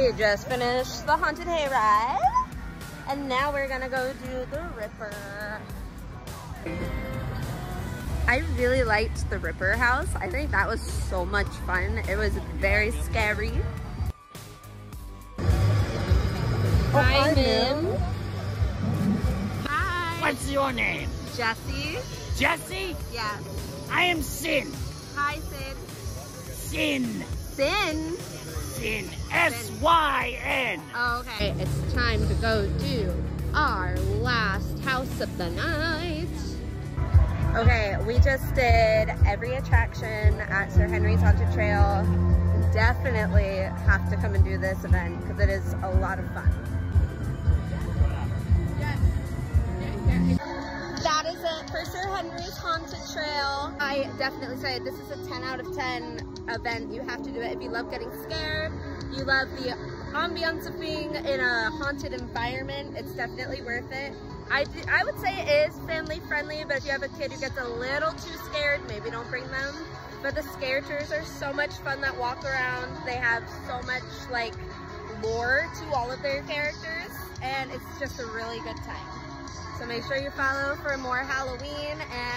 We just finished the haunted hayride, and now we're gonna go do the Ripper. I really liked the Ripper house. I think that was so much fun. It was very scary. Hi, hi, Min. Min. Hi. What's your name? Jessy? Jessy? Yes. I am Syn. Hi, Syn. Syn? Syn. S-Y-N. Okay, it's time to go do our last house of the night. Okay, we just did every attraction at Sir Henry's Haunted Trail. Definitely have to come and do this event because it is a lot of fun. Sir Henry's Haunted Trail. I definitely say this is a 10 out of 10 event. You have to do it if you love getting scared, you love the ambiance of being in a haunted environment. It's definitely worth it. I, I would say it is family friendly, but if you have a kid who gets a little too scared, maybe don't bring them. But the scare tours are so much fun that walk around. They have so much like lore to all of their characters and it's just a really good time. So make sure you follow for more Halloween and